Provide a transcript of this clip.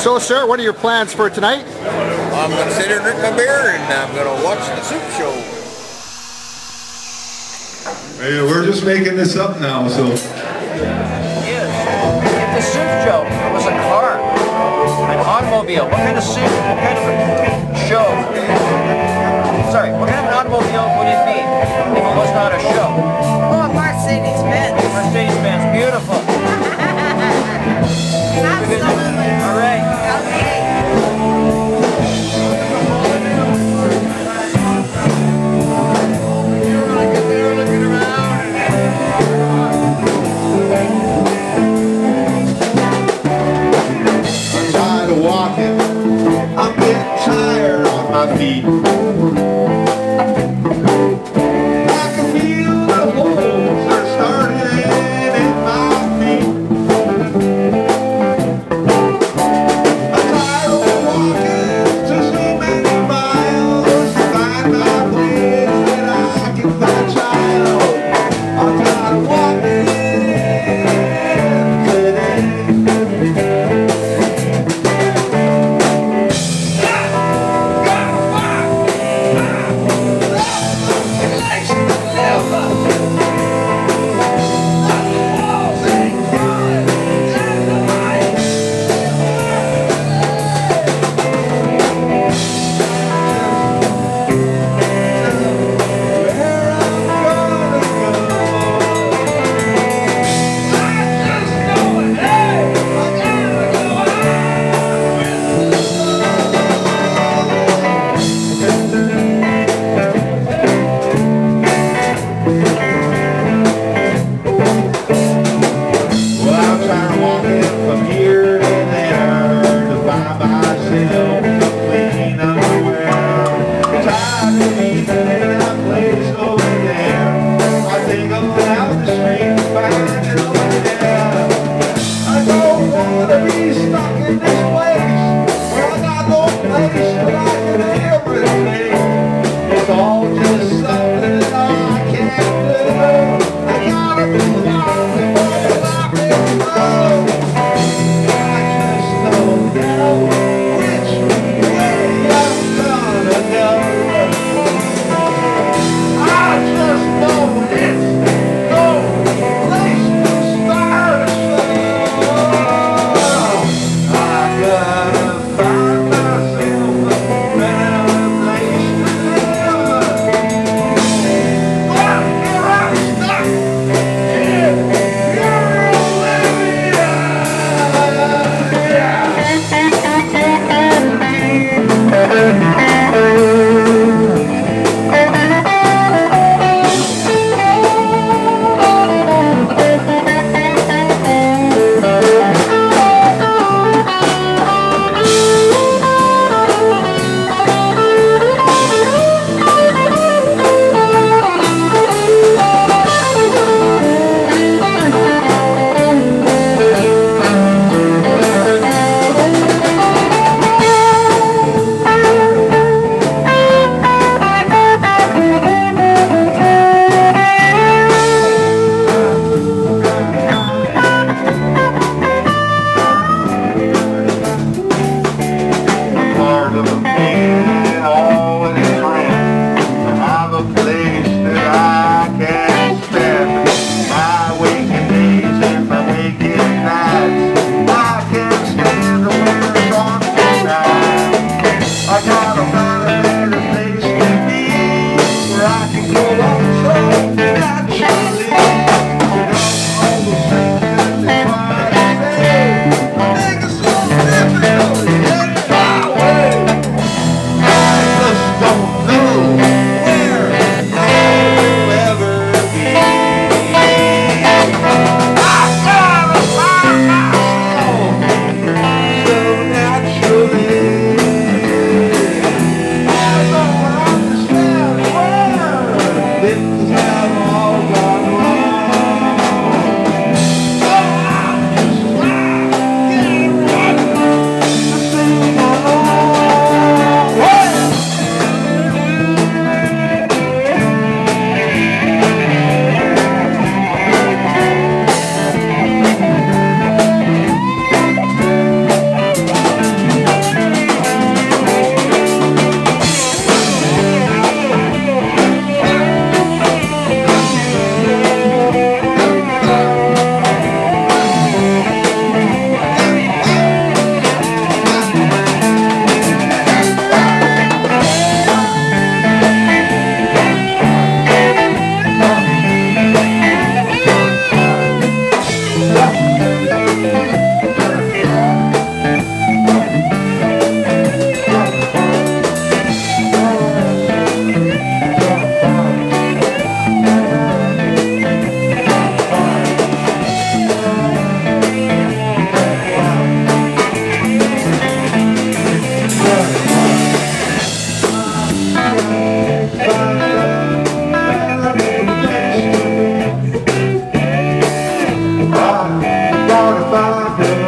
So, sir, what are your plans for tonight? I'm going to sit here and drink my beer and I'm going to watch the Supe Show. Hey, we're just making this up now, so. Yes. If the Supe Show was a car, an automobile, what kind of soup, what kind of a show? Sorry, what kind of an automobile would it be if it was not a show? Oh, Mercedes Benz. Mercedes Benz, beautiful. Absolutely. All right. i gotta five.